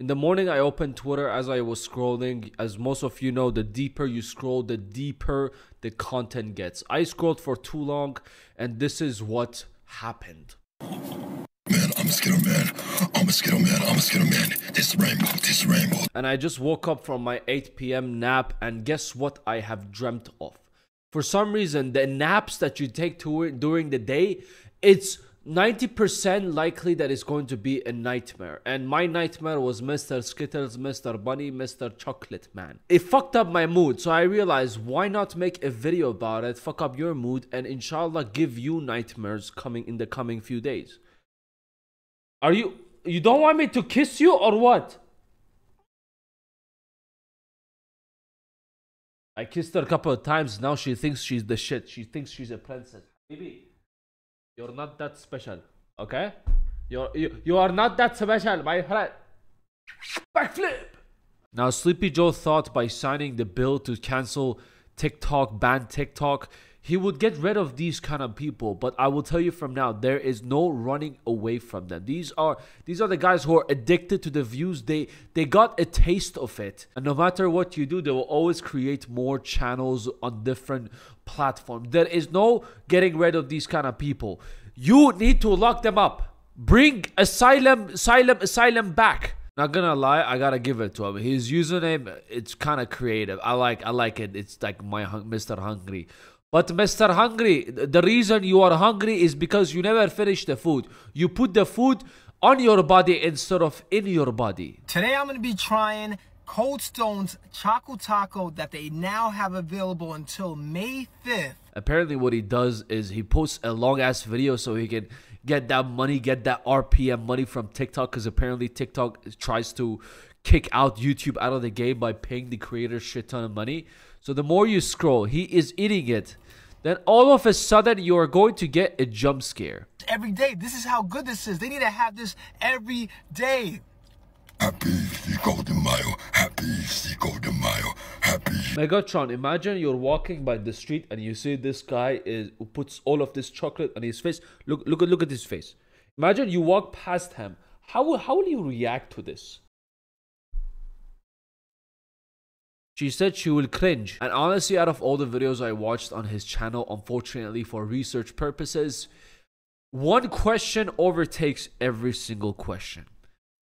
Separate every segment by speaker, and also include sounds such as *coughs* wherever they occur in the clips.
Speaker 1: In the morning, I opened Twitter as I was scrolling. As most of you know, the deeper you scroll, the deeper the content gets. I scrolled for too long, and this is what happened.
Speaker 2: Man, I'm a Skittle man. I'm a Skittle man. I'm a Skittle man. This rainbow, this rainbow.
Speaker 1: And I just woke up from my 8 p.m. nap, and guess what I have dreamt of? For some reason, the naps that you take to, during the day, it's 90% likely that it's going to be a nightmare. And my nightmare was Mr. Skittles, Mr. Bunny, Mr. Chocolate Man. It fucked up my mood, so I realized why not make a video about it, fuck up your mood, and inshallah give you nightmares coming in the coming few days. Are you you don't want me to kiss you or what? I kissed her a couple of times. Now she thinks she's the shit. She thinks she's a princess. Baby, you're not that special. Okay? You're you, you are not that special, my friend. Backflip. Now Sleepy Joe thought by signing the bill to cancel TikTok, ban TikTok, he would get rid of these kind of people but i will tell you from now there is no running away from them these are these are the guys who are addicted to the views they they got a taste of it and no matter what you do they will always create more channels on different platforms there is no getting rid of these kind of people you need to lock them up bring asylum asylum asylum back not gonna lie, I gotta give it to him. His username, it's kind of creative. I like, I like it. It's like my Mr. Hungry. But Mr. Hungry, the reason you are hungry is because you never finish the food. You put the food on your body instead of in your body.
Speaker 3: Today I'm going to be trying Cold Stone's Choco Taco that they now have available until May 5th.
Speaker 1: Apparently what he does is he posts a long ass video so he can get that money, get that RPM money from TikTok because apparently TikTok tries to kick out YouTube out of the game by paying the creators shit ton of money. So the more you scroll, he is eating it. Then all of a sudden you are going to get a jump scare.
Speaker 3: Every day. This is how good this is. They need to have this every day.
Speaker 2: Happy Cinco de Mayo. Happy Cinco de Mayo. Happy.
Speaker 1: Megatron, imagine you're walking by the street and you see this guy is who puts all of this chocolate on his face. Look, look, look at his face. Imagine you walk past him. How will, how will you react to this? She said she will cringe. And honestly, out of all the videos I watched on his channel, unfortunately for research purposes, one question overtakes every single question.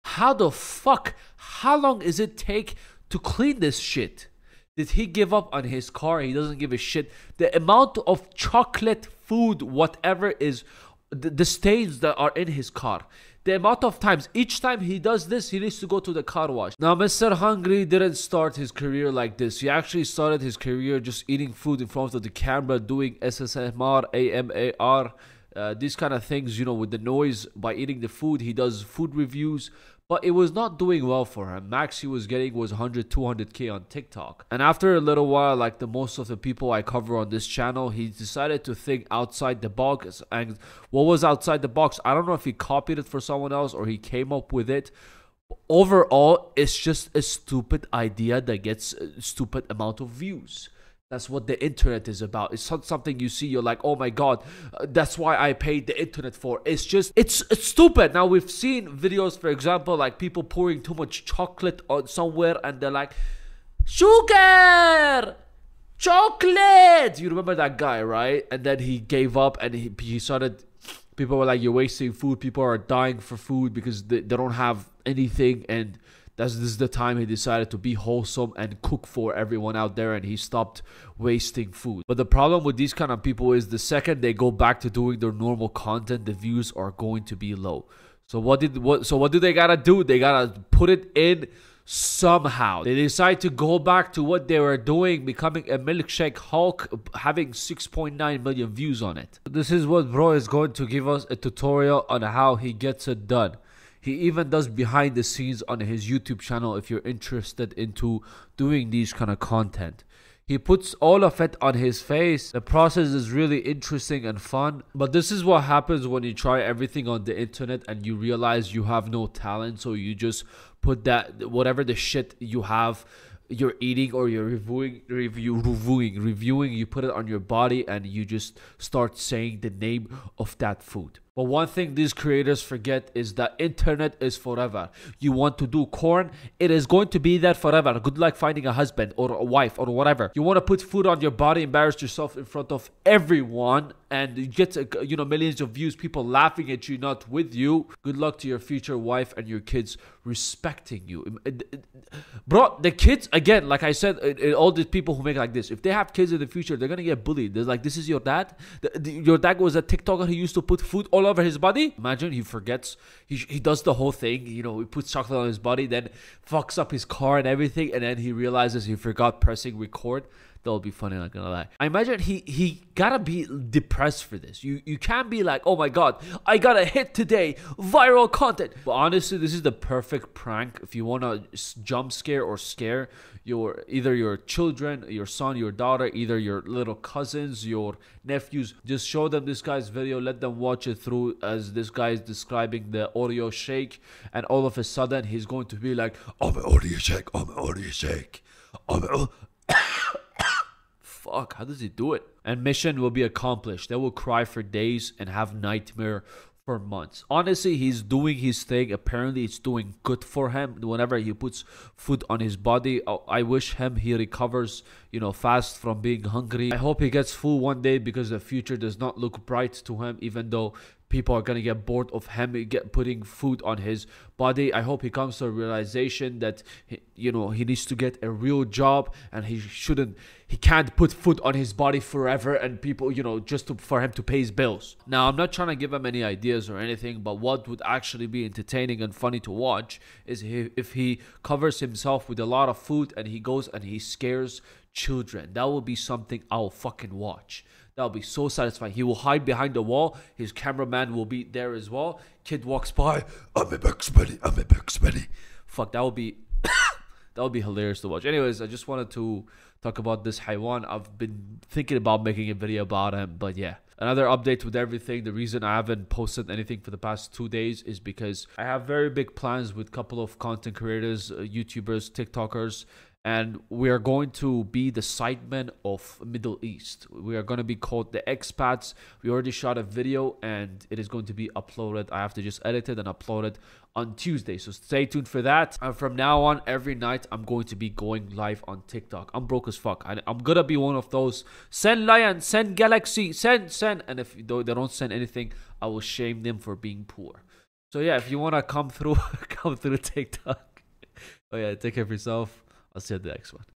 Speaker 1: How the fuck, how long does it take to clean this shit? Did he give up on his car? He doesn't give a shit. The amount of chocolate, food, whatever is the, the stains that are in his car. The amount of times each time he does this he needs to go to the car wash. Now mr hungry didn't start his career like this. He actually started his career just eating food in front of the camera doing ASMR amar uh, these kind of things you know with the noise by eating the food he does food reviews but it was not doing well for him. Max he was getting was 100, 200k on TikTok. And after a little while, like the most of the people I cover on this channel, he decided to think outside the box. And what was outside the box? I don't know if he copied it for someone else or he came up with it. Overall, it's just a stupid idea that gets a stupid amount of views. That's what the internet is about. It's not something you see. You're like, oh my god, uh, that's why I paid the internet for. It's just, it's, it's stupid. Now we've seen videos, for example, like people pouring too much chocolate on somewhere, and they're like, sugar, chocolate. You remember that guy, right? And then he gave up, and he, he started. People were like, you're wasting food. People are dying for food because they, they don't have anything, and this is the time he decided to be wholesome and cook for everyone out there and he stopped wasting food. But the problem with these kind of people is the second they go back to doing their normal content, the views are going to be low. So what did what so what do they gotta do? They gotta put it in somehow. They decide to go back to what they were doing, becoming a milkshake Hulk, having 6.9 million views on it. This is what bro is going to give us a tutorial on how he gets it done. He even does behind the scenes on his YouTube channel if you're interested into doing these kind of content. He puts all of it on his face. The process is really interesting and fun. But this is what happens when you try everything on the internet and you realize you have no talent. So you just put that, whatever the shit you have, you're eating or you're reviewing, review, reviewing, reviewing, you put it on your body and you just start saying the name of that food. But one thing these creators forget is that internet is forever. You want to do corn, it is going to be there forever. Good luck finding a husband or a wife or whatever. You want to put food on your body, embarrass yourself in front of everyone, and you get you know millions of views, people laughing at you, not with you. Good luck to your future wife and your kids respecting you, bro. The kids again, like I said, all these people who make like this, if they have kids in the future, they're gonna get bullied. They're like, this is your dad. Your dad was a TikToker who used to put food all over his body. Imagine he forgets. He, he does the whole thing. You know, he puts chocolate on his body, then fucks up his car and everything, and then he realizes he forgot pressing record that'll be funny not gonna lie i imagine he he gotta be depressed for this you you can't be like oh my god i got a hit today viral content but honestly this is the perfect prank if you want to jump scare or scare your either your children your son your daughter either your little cousins your nephews just show them this guy's video let them watch it through as this guy is describing the oreo shake and all of a sudden he's going to be like
Speaker 2: I'm an Oreo shake. I'm an Oreo shake. I'm an *coughs*
Speaker 1: fuck, how does he do it? And mission will be accomplished. They will cry for days and have nightmare for months. Honestly, he's doing his thing. Apparently, it's doing good for him. Whenever he puts food on his body, I wish him he recovers, you know, fast from being hungry. I hope he gets full one day because the future does not look bright to him, even though people are gonna get bored of him get putting food on his body. I hope he comes to a realization that he, you know he needs to get a real job and he shouldn't he can't put food on his body forever and people you know just to, for him to pay his bills. Now i'm not trying to give him any ideas or anything but what would actually be entertaining and funny to watch is he, if he covers himself with a lot of food and he goes and he scares children that will be something i'll fucking watch That'll be so satisfying. He will hide behind the wall. His cameraman will be there as well. Kid walks by.
Speaker 2: I'm a Bugs Bunny. I'm a Bugs Bunny.
Speaker 1: Fuck, that would be *coughs* that would be hilarious to watch. Anyways, I just wanted to talk about this Haiwan. I've been thinking about making a video about him, but yeah. Another update with everything. The reason I haven't posted anything for the past two days is because I have very big plans with a couple of content creators, uh, YouTubers, TikTokers, and we are going to be the sidemen of Middle East. We are going to be called the expats. We already shot a video and it is going to be uploaded. I have to just edit it and upload it on Tuesday. So stay tuned for that. And from now on, every night I'm going to be going live on TikTok. I'm broke as fuck. I, am gonna be one of those send Lion, send Galaxy, send send. And if they don't send anything, I will shame them for being poor. So yeah, if you wanna come through, *laughs* come through TikTok. *laughs* Oh yeah, take care of yourself. You at the next one.